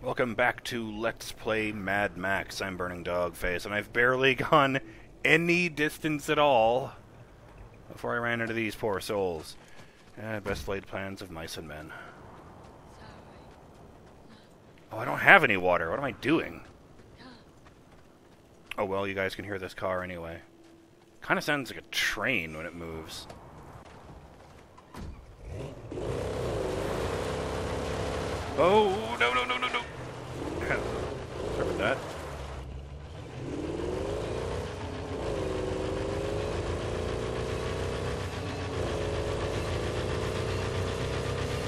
Welcome back to Let's Play Mad Max. I'm Burning Dogface, and I've barely gone any distance at all before I ran into these poor souls. Eh, best laid plans of mice and men. Oh, I don't have any water. What am I doing? Oh well, you guys can hear this car anyway. Kind of sounds like a train when it moves. Oh, no, no, no, no, no. Sorry that.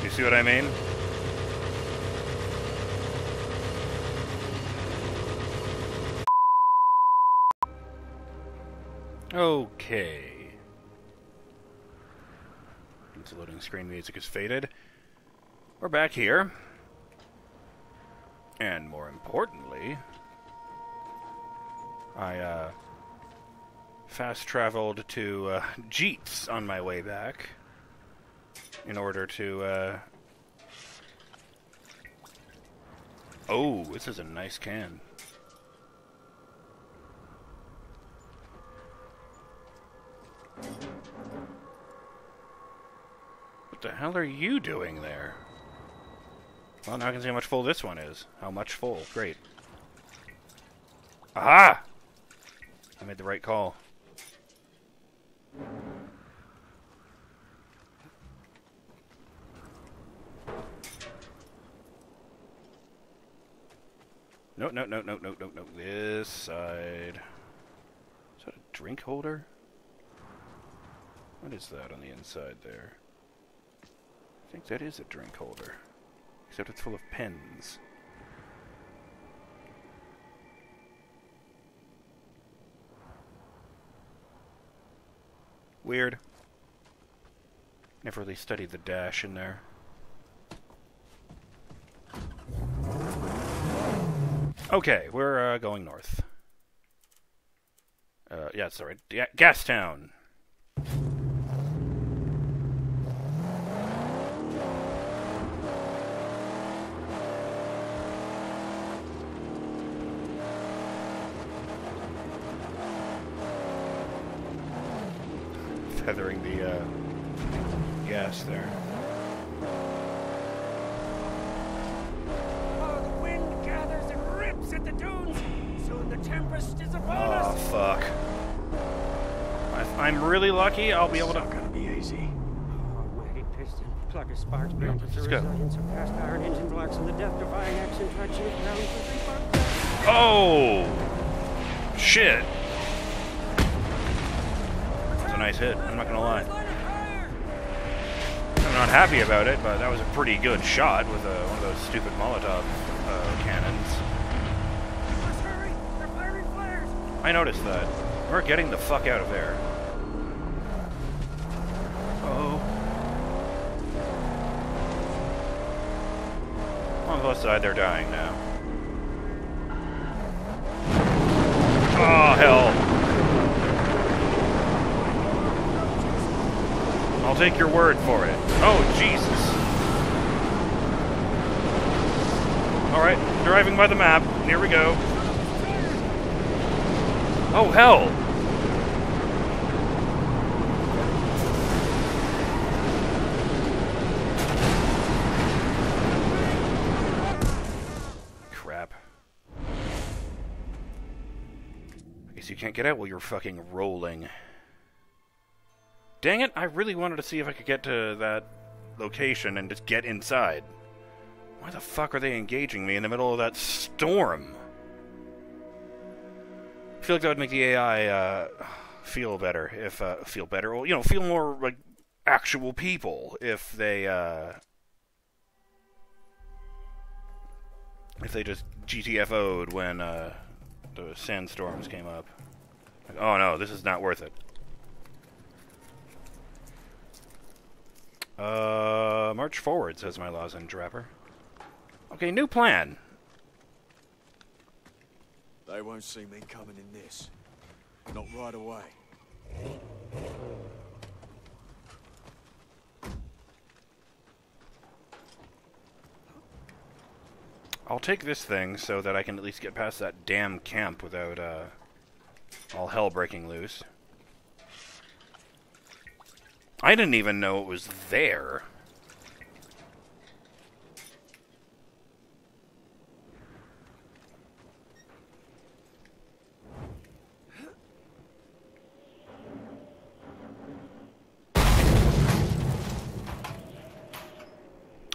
You see what I mean? Okay. The loading screen music is faded, we're back here. And more importantly, I uh, fast traveled to uh, Jeets on my way back in order to. Uh... Oh, this is a nice can. What the hell are you doing there? Well, now I can see how much full this one is. How much full. Great. Aha! I made the right call. No, no, no, no, no, no, no. This side. Is that a drink holder? What is that on the inside there? I think that is a drink holder. Except it's full of pens. Weird. Never really studied the dash in there. Okay, we're uh, going north. Uh, yeah, sorry. Ga Gastown. feathering the uh, there. Oh, the wind gathers and rips at the dunes. Soon the tempest is upon Oh, us. fuck. If I'm really lucky, I'll be able to... gonna be easy. Oh, piston. Plug sparks melted let's go. resilience of cast iron engine blocks and the death-defying action tried to shoot for three parts. Oh! Shit. That's a nice hit, I'm not gonna lie. I'm not happy about it, but that was a pretty good shot with uh, one of those stupid Molotov uh, cannons. Hurry! They're firing flares! I noticed that. We're getting the fuck out of there. Oh. On both sides, they're dying now. Oh, hell. I'll take your word for it. Oh, Jesus. Alright, driving by the map. Here we go. Oh, hell! Crap. I guess you can't get out while you're fucking rolling. Dang it, I really wanted to see if I could get to that location and just get inside. Why the fuck are they engaging me in the middle of that storm? I feel like that would make the AI uh, feel better if uh, feel better, or you know, feel more like actual people if they uh, if they just GTFO'd when uh, the sandstorms came up. Like, oh no, this is not worth it. Uh, march forward, says my lozenge wrapper. Okay, new plan. They won't see me coming in this. Not right away. I'll take this thing so that I can at least get past that damn camp without uh, all hell breaking loose. I didn't even know it was there.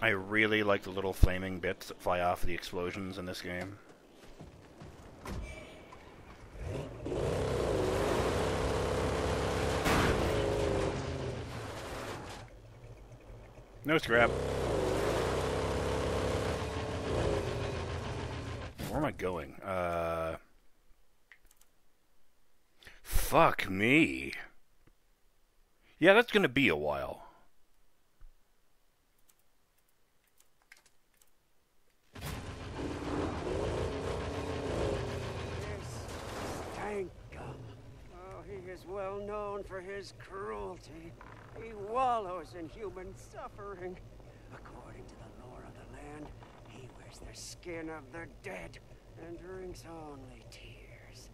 I really like the little flaming bits that fly off the explosions in this game. No scrap. Where am I going? Uh. Fuck me. Yeah, that's gonna be a while. Stank Gum. Oh, he is well known for his cruelty. He wallows in human suffering. According to the lore of the land, he wears the skin of the dead and drinks only tears.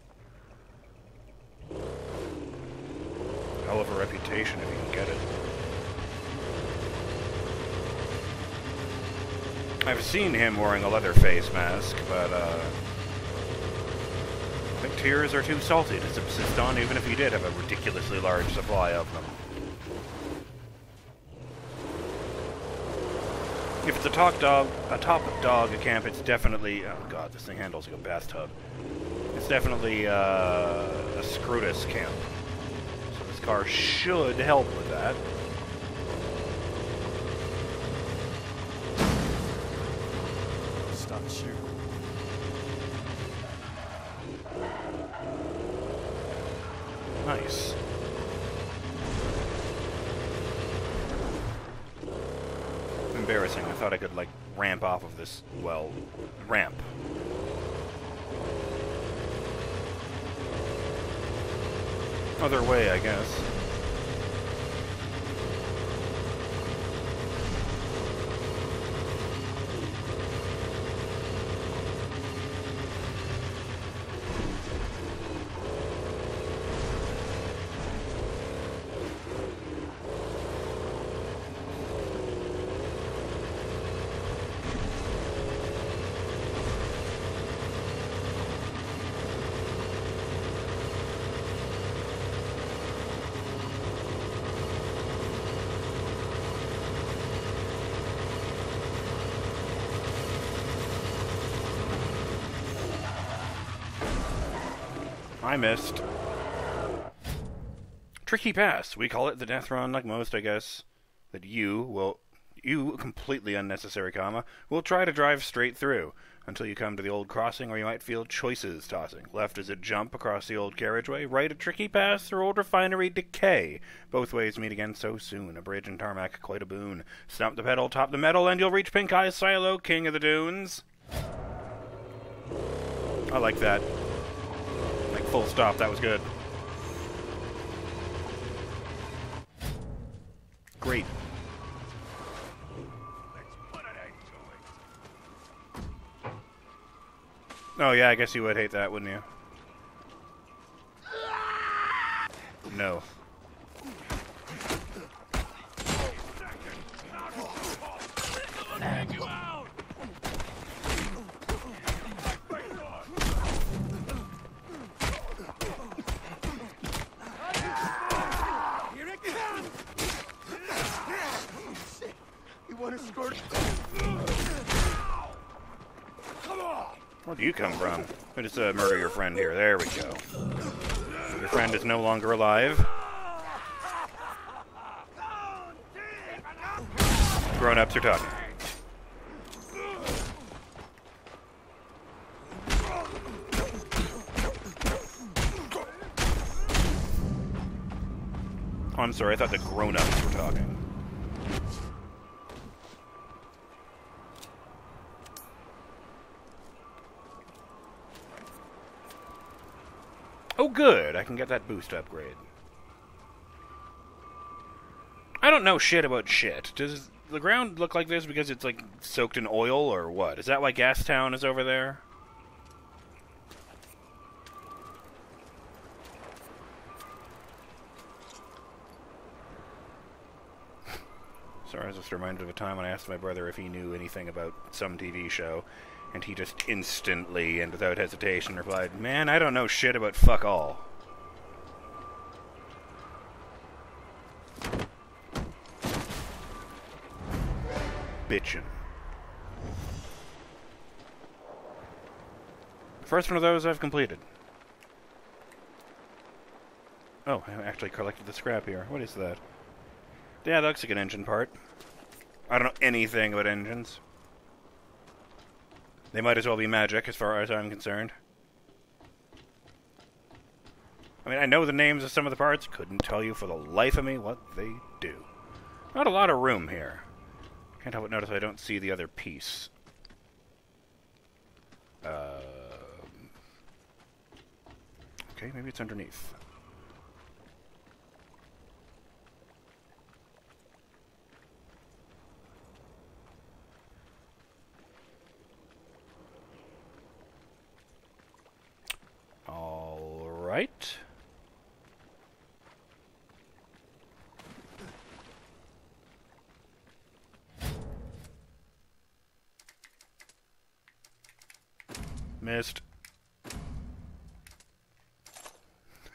Hell of a reputation if you can get it. I've seen him wearing a leather face mask, but uh, I think tears are too salty to subsist on, even if he did have a ridiculously large supply of them. If it's a top dog, a top dog camp, it's definitely. Oh god, this thing handles like a bathtub. It's definitely uh, a Scrotus camp. So this car should help with that. Stop shooting. Nice. Embarrassing. I thought I could, like, ramp off of this, well, ramp. Other way, I guess. I missed. Tricky pass. We call it the death run like most, I guess. That you will, you, completely unnecessary comma, will try to drive straight through until you come to the old crossing where you might feel choices tossing. Left is a jump across the old carriageway. Right a tricky pass through old refinery decay. Both ways meet again so soon. A bridge and tarmac, quite a boon. Stump the pedal, top the metal, and you'll reach Pink Eye Silo, king of the dunes. I like that. Full stop, that was good. Great. Oh yeah, I guess you would hate that, wouldn't you? No. Here it comes! You want to skirt? Come on! Where do you come I just uh, murder your friend here. There we go. Your friend is no longer alive. Grown-ups are talking. Oh, I'm sorry. I thought the grown-ups were talking. Oh, good. I can get that boost upgrade. I don't know shit about shit. Does the ground look like this because it's like soaked in oil or what? Is that why Gastown is over there? Sorry, I was just reminded of a time when I asked my brother if he knew anything about some TV show, and he just instantly and without hesitation replied, Man, I don't know shit about fuck all. Bitchin'. First one of those I've completed. Oh, I actually collected the scrap here. What is that? Yeah, that looks like an engine part. I don't know anything about engines. They might as well be magic, as far as I'm concerned. I mean, I know the names of some of the parts, couldn't tell you for the life of me what they do. Not a lot of room here. Can't help but notice I don't see the other piece. Um, okay, maybe it's underneath. All right. Missed.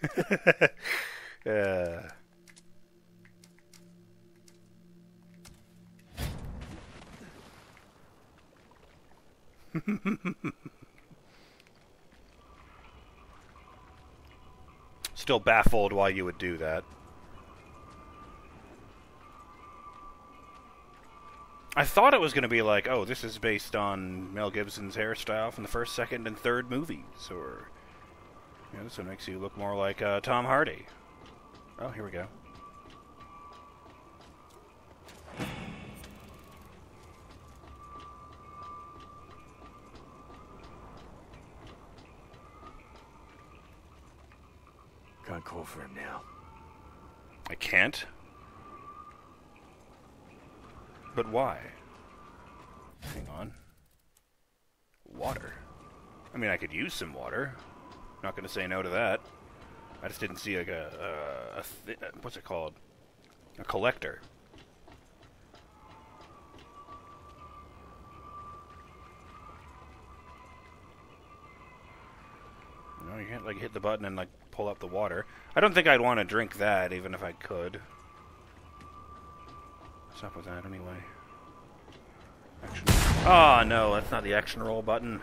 uh. Still baffled why you would do that. I thought it was going to be like, oh, this is based on Mel Gibson's hairstyle from the first, second, and third movies, or you know, this one makes you look more like uh, Tom Hardy. Oh, here we go. Can't call for him now. I can't. But why? Hang on. Water. I mean, I could use some water. Not to say no to that. I just didn't see like a, a, a what's it called? A collector. Like hit the button and like pull up the water. I don't think I'd want to drink that, even if I could. What's up with that anyway? Action. Oh no, that's not the action roll button.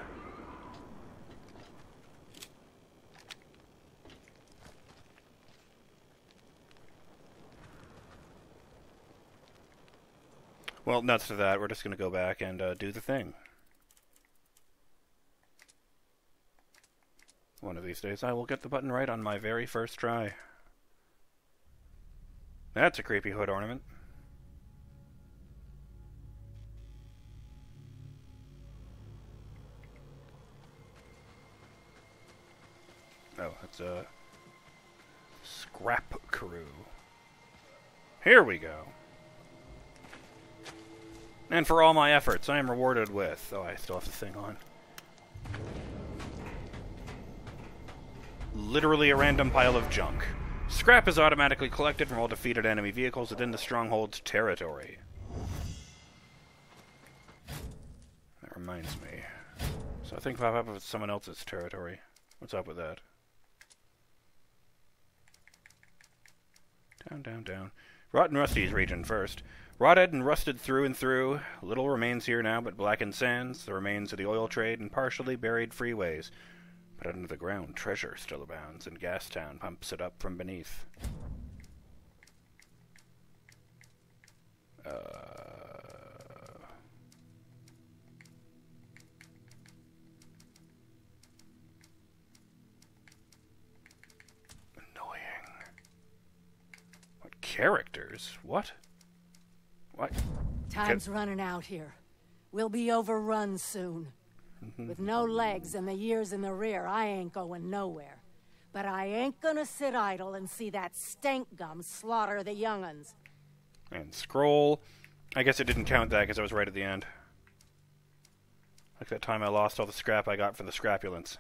Well, nuts to that. We're just going to go back and uh, do the thing. One of these days, I will get the button right on my very first try. That's a creepy hood ornament. Oh, that's a scrap crew. Here we go. And for all my efforts, I am rewarded with. Oh, I still have the thing on. Literally a random pile of junk. Scrap is automatically collected from all defeated enemy vehicles within the stronghold's territory. That reminds me. So I think pop up it's someone else's territory. What's up with that? Down, down, down. Rotten Rusty's region first. Rotted and rusted through and through. Little remains here now but blackened sands, the remains of the oil trade, and partially buried freeways. But under the ground, treasure still abounds, and Gastown pumps it up from beneath. Uh, annoying. What characters? What? What? Time's running out here. We'll be overrun soon. Mm-hmm. With no legs and the years in the rear, I ain't going nowhere. But I ain't gonna sit idle and see that stank gum slaughter the younguns. And scroll I guess it didn't count that because I was right at the end. Like that time I lost all the scrap I got for the scrapulence.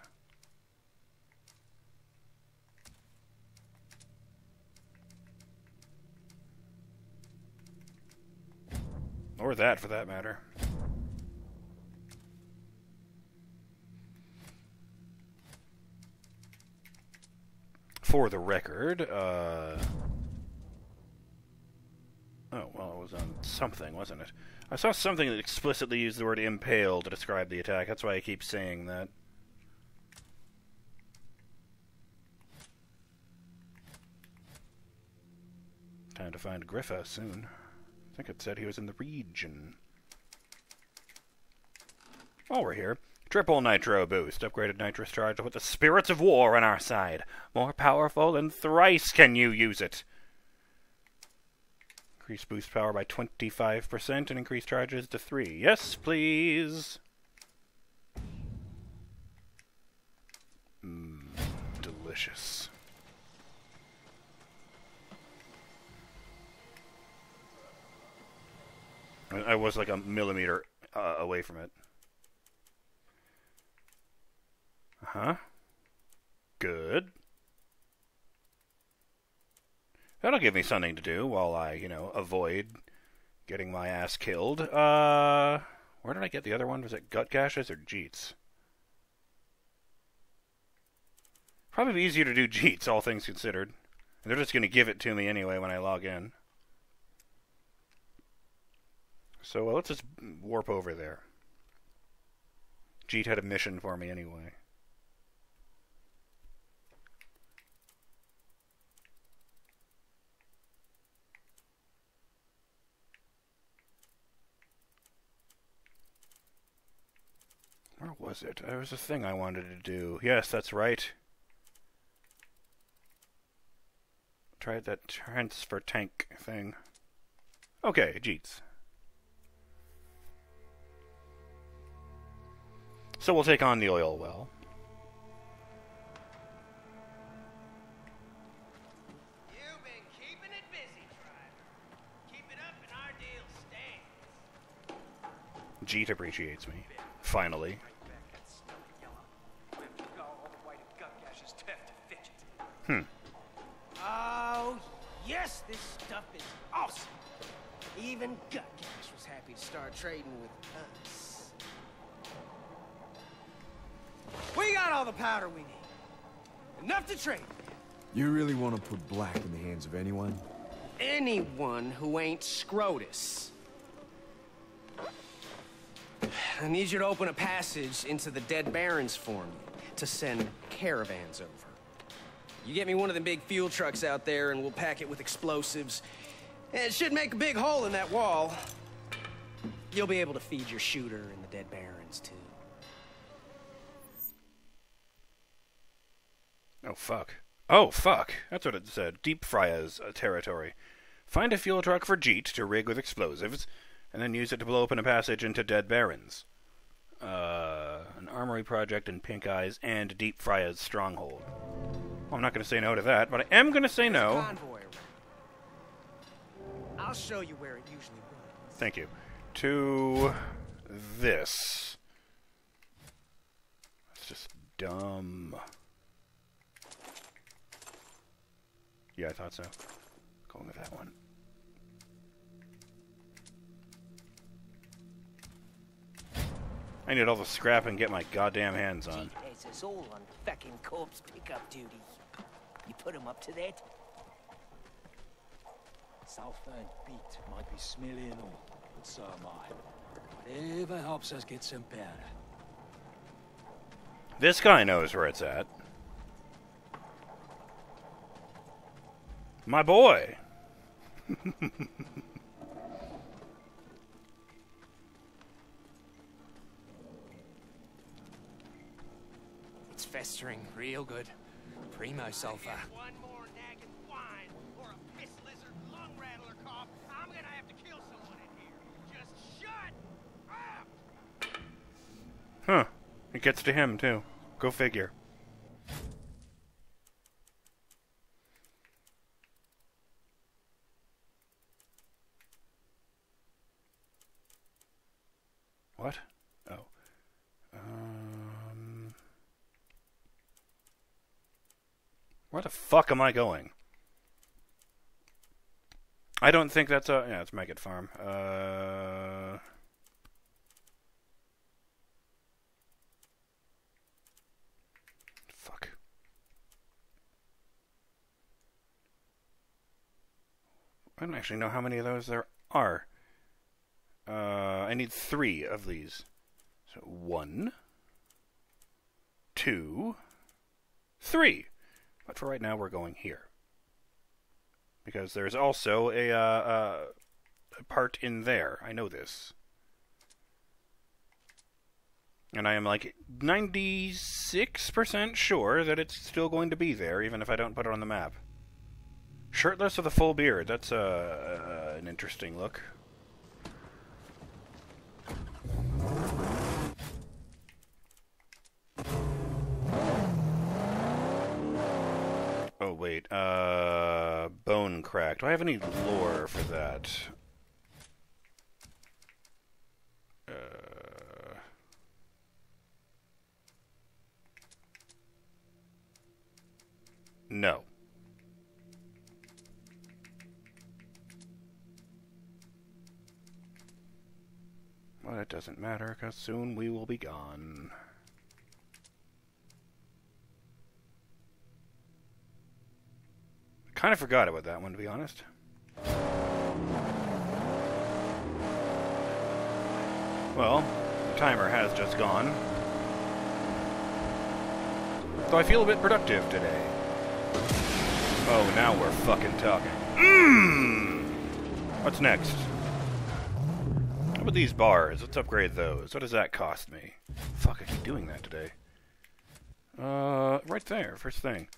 Or that, for that matter. For the record, uh... Oh, well, it was on something, wasn't it? I saw something that explicitly used the word impale to describe the attack. That's why I keep saying that. Time to find Griffa soon. I think it said he was in the region. While we're here, triple nitro boost, upgraded nitrous charge with the spirits of war on our side. More powerful than thrice can you use it. Increase boost power by 25% and increase charges to 3. Yes, please. Mmm, delicious. I was like a millimeter uh, away from it. Uh huh. Good. That'll give me something to do while I, you know, avoid getting my ass killed. Uh, where did I get the other one? Was it Gutgash's or jeets? Probably easier to do jeets, all things considered. And they're just going to give it to me anyway when I log in. So uh, let's just warp over there. Jeet had a mission for me anyway. Where was it? There was a thing I wanted to do. Yes, that's right. Tried that transfer tank thing. Okay, Jeets. So we'll take on the oil well. You've been keeping it busy, driver. Keep it up and our deal stands. Jeet appreciates me. Finally. Hmm. Oh, yes, this stuff is awesome. Even Gutgash was happy to start trading with us. We got all the powder we need. Enough to trade. You really want to put Black in the hands of anyone? Anyone who ain't Scrotus. I need you to open a passage into the Dead Barrens for me to send caravans over. You get me one of them big fuel trucks out there and we'll pack it with explosives. And it should make a big hole in that wall. You'll be able to feed your shooter in the Dead Barrens, too. Oh, fuck. Oh, fuck. That's what it said. Deep Friah's uh, territory. Find a fuel truck for Jeet to rig with explosives, and then use it to blow open a passage into Dead Barrens. Uh, an armory project in Pink Eyes and Deep Friah's stronghold. Well, I'm not going to say no to that, but I am going to say no. I'll show you where it usually runs. Thank you. To this. It's just dumb. Yeah, I thought so. Going with that one. I need all the scrap and get my goddamn hands on. Us all on fucking corpse pickup duty. You put him up to that? Southland beat might be smelly and all, but so am I. Whatever helps us get some powder. This guy knows where it's at. My boy. It's festering real good. Primo sulfur. One more nagging whine or a piss lizard lung rattler cough, I'm gonna have to kill someone in here. Just shut up! Huh. It gets to him, too. Go figure. Where the fuck am I going? I don't think that's a. Yeah, it's Maggot Farm. Uh. Fuck. I don't actually know how many of those there are. Uh, I need three of these. So one, two, three. But for right now, we're going here because there's also a, uh, uh, a part in there. I know this. And I am like 96% sure that it's still going to be there, even if I don't put it on the map. Shirtless with a full beard. That's uh, uh, an interesting look. Wait. Uh, bone crack. Do I have any lore for that? Uh, no. Well, it doesn't matter, because soon we will be gone. Kind of forgot about that one, to be honest. Well, the timer has just gone. So I feel a bit productive today. Oh, now we're fucking talking. Mmm! What's next? How about these bars? Let's upgrade those. What does that cost me? Fuck, I keep doing that today. Uh, right there, first thing.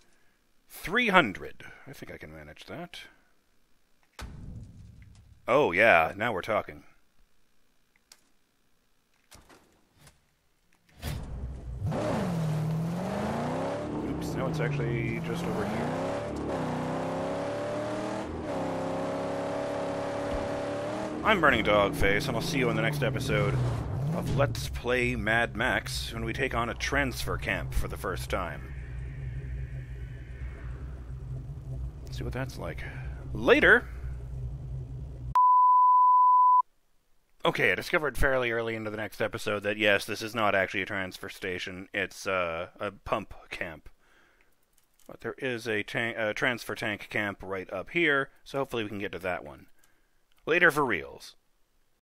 300. I think I can manage that. Oh, yeah, now we're talking. Oops, no, it's actually just over here. I'm Burning Dogface, and I'll see you in the next episode of Let's Play Mad Max when we take on a transfer camp for the first time. See what that's like. Later! Okay, I discovered fairly early into the next episode that yes, this is not actually a transfer station. It's uh, a pump camp. But there is a, tank, a transfer tank camp right up here, so hopefully we can get to that one. Later for reals.